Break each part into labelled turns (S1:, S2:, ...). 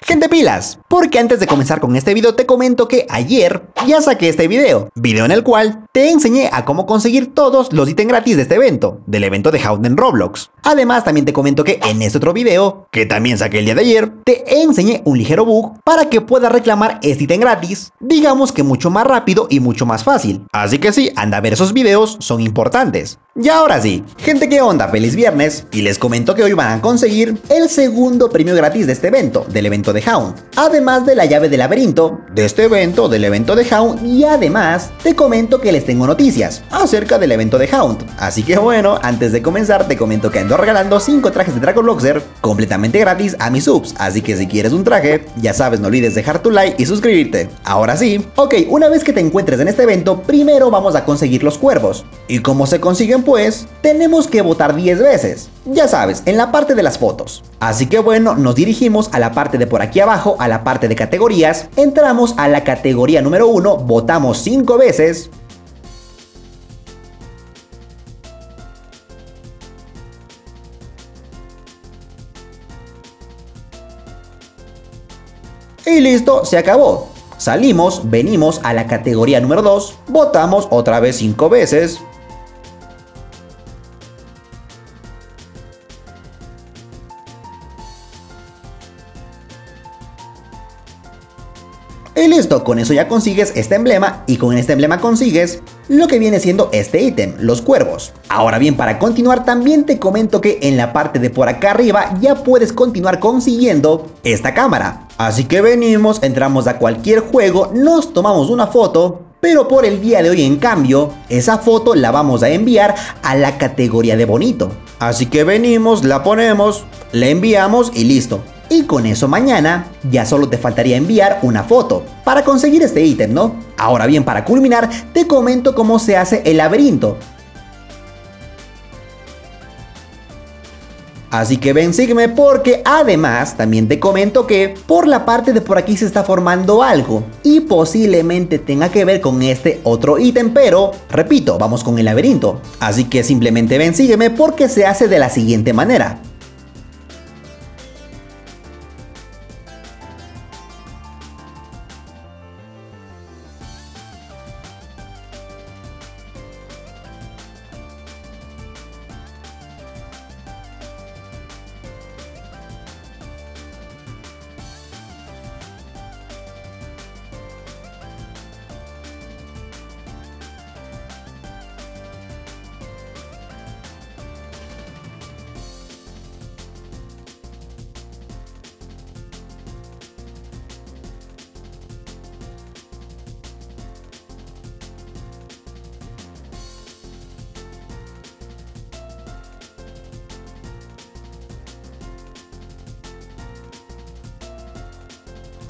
S1: Gente pilas, porque antes de comenzar con este video te comento que ayer ya saqué este video, video en el cual te enseñé a cómo conseguir todos los ítems gratis de este evento, del evento de Hound en Roblox. Además también te comento que en este otro video, que también saqué el día de ayer, te enseñé un ligero bug para que puedas reclamar este ítem gratis, digamos que mucho más rápido y mucho más fácil. Así que sí, anda a ver esos videos, son importantes. Y ahora sí, gente qué onda, feliz viernes, y les comento que hoy van a conseguir el segundo premio gratis de este evento, del evento de Hound, además de la llave del laberinto, de este evento, del evento de Hound, y además te comento que les tengo noticias acerca del evento de Hound. Así que bueno, antes de comenzar te comento que ando regalando 5 trajes de Dragon Boxer completamente gratis a mis subs, así que si quieres un traje, ya sabes, no olvides dejar tu like y suscribirte. Ahora sí, ok, una vez que te encuentres en este evento, primero vamos a conseguir los cuervos. ¿Y cómo se consiguen? pues, tenemos que votar 10 veces. Ya sabes, en la parte de las fotos. Así que bueno, nos dirigimos a la parte de por aquí abajo, a la parte de categorías. Entramos a la categoría número 1, votamos 5 veces. Y listo, se acabó. Salimos, venimos a la categoría número 2, votamos otra vez 5 veces. Y listo, con eso ya consigues este emblema y con este emblema consigues lo que viene siendo este ítem, los cuervos. Ahora bien, para continuar también te comento que en la parte de por acá arriba ya puedes continuar consiguiendo esta cámara. Así que venimos, entramos a cualquier juego, nos tomamos una foto, pero por el día de hoy en cambio, esa foto la vamos a enviar a la categoría de bonito. Así que venimos, la ponemos, la enviamos y listo. Y con eso mañana ya solo te faltaría enviar una foto para conseguir este ítem, ¿no? Ahora bien, para culminar, te comento cómo se hace el laberinto. Así que ven, sígueme porque además también te comento que por la parte de por aquí se está formando algo y posiblemente tenga que ver con este otro ítem, pero repito, vamos con el laberinto. Así que simplemente ven, sígueme porque se hace de la siguiente manera.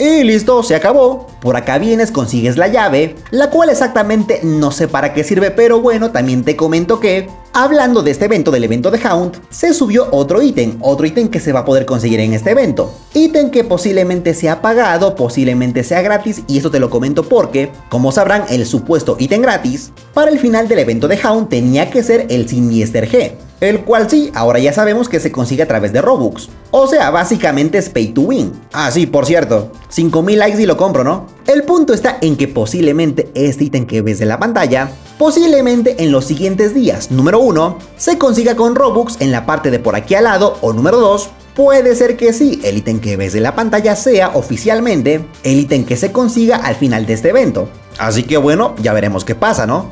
S1: Y listo, se acabó. Por acá vienes, consigues la llave, la cual exactamente no sé para qué sirve, pero bueno, también te comento que, hablando de este evento, del evento de Hound, se subió otro ítem, otro ítem que se va a poder conseguir en este evento. Ítem que posiblemente sea pagado, posiblemente sea gratis, y eso te lo comento porque, como sabrán, el supuesto ítem gratis, para el final del evento de Hound tenía que ser el Sinister G el cual sí, ahora ya sabemos que se consigue a través de Robux. O sea, básicamente es pay to win. Ah, sí, por cierto, 5000 likes y lo compro, ¿no? El punto está en que posiblemente este ítem que ves en la pantalla, posiblemente en los siguientes días, número 1, se consiga con Robux en la parte de por aquí al lado, o número 2, Puede ser que sí, el ítem que ves en la pantalla sea oficialmente el ítem que se consiga al final de este evento. Así que bueno, ya veremos qué pasa, ¿no?